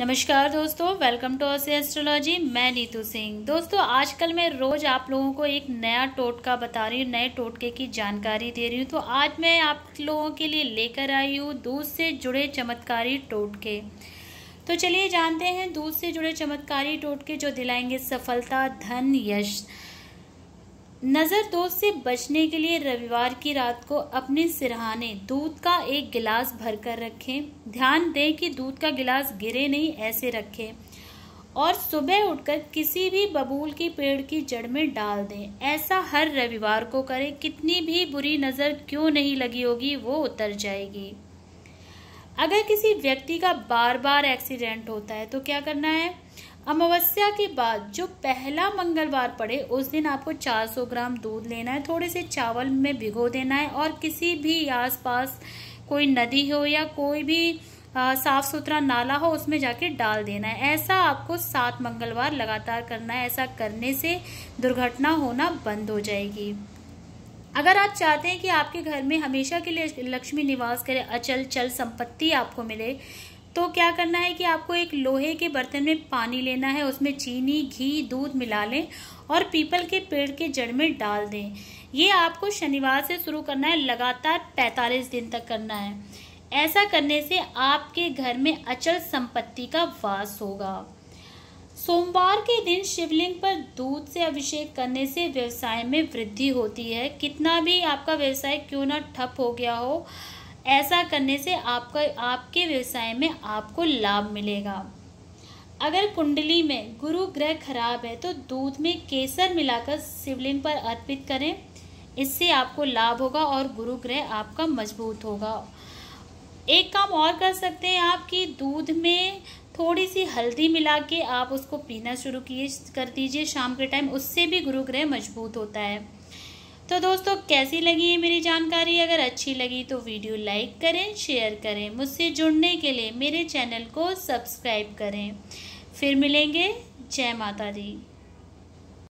नमस्कार दोस्तों welcome to us astrology मैं नीतू सिंह। दोस्तों, आजकल मैं रोज आप लोगों को एक नया टोटका बता रही हूँ, नए टोटके की जानकारी दे रही हूँ। तो आज मैं आप लोगों के लिए लेकर आई हूँ दूध से जुड़े चमत्कारी टोटके। तो चलिए जानते हैं दूध से जुड़े चमत्कारी टोटके जो दिलाएँगे सफलता, धन, यश। नज़र दोस्त से बचने के लिए रविवार की रात को अपने सिरहाने दूध का एक गिलास भरकर रखें। ध्यान दें कि दूध का गिलास गिरे नहीं, ऐसे रखें। और सुबह उठकर किसी भी बबूल की पेड़ की जड़ में डाल दें। ऐसा हर रविवार को करें। कितनी भी बुरी नज़र क्यों नहीं लगी होगी, वो उतर जाएगी। अगर किसी व्यक्ति का बार बार एक्सीडेंट होता है तो क्या करना है? अमावस्या के बाद जो पहला मंगलवार पड़े उस दिन आपको 400 ग्राम दूध लेना है थोड़े से चावल में भिगो देना है और किसी भी आसपास कोई नदी हो या कोई भी आ, साफ़ सुथरा नाला हो उसमें जाके डाल देना है। ऐसा आपको सात मंगलवार लगातार करना है। ऐसा करने से दुर्घटना होना बंद हो जाएगी। अगर आप चाहते हैं कि आपके घर में हमेशा के लिए लक्ष्मी निवास करे अचल चल संपत्ति आपको मिले तो क्या करना है कि आपको एक लोहे के बर्तन में पानी लेना है, उसमें चीनी, घी, दूध मिला लें और पीपल के पेड़ के जड़ में डाल दें। ये आपको शनिवार से शुरू करना है, लगातार 45 दिन तक करना है। ऐसा करने से आपके घर में अचल संपत्ति का वास होगा। सोमवार के दिन शिवलिंग पर दूध से अभिषेक करने से व्यवसाय में वृद्धि होती है। कितना भी आपका व्यवसाय क्यों ना ठप हो गया हो ऐसा करने से आपका, आपके व्यवसाय में आपको लाभ मिलेगा। अगर कुंडली में गुरु ग्रह खराब है तो दूध में केसर मिलाकर शिवलिंग पर अर्पित करें। इससे आपको लाभ होगा और गुरु ग्रह आपका मज़बूत होगा। एक काम और कर सकते हैं आप कि दूध में थोड़ी सी हल्दी मिला के आप उसको पीना शुरू किए, कर दीजिए शाम के टाइम, उससे भी गुरु ग्रह मज़बूत होता है। तो दोस्तों, कैसी लगी है मेरी जानकारी? अगर अच्छी लगी तो वीडियो लाइक करें, शेयर करें। मुझसे जुड़ने के लिए मेरे चैनल को सब्सक्राइब करें। फिर मिलेंगे। जय माता दी।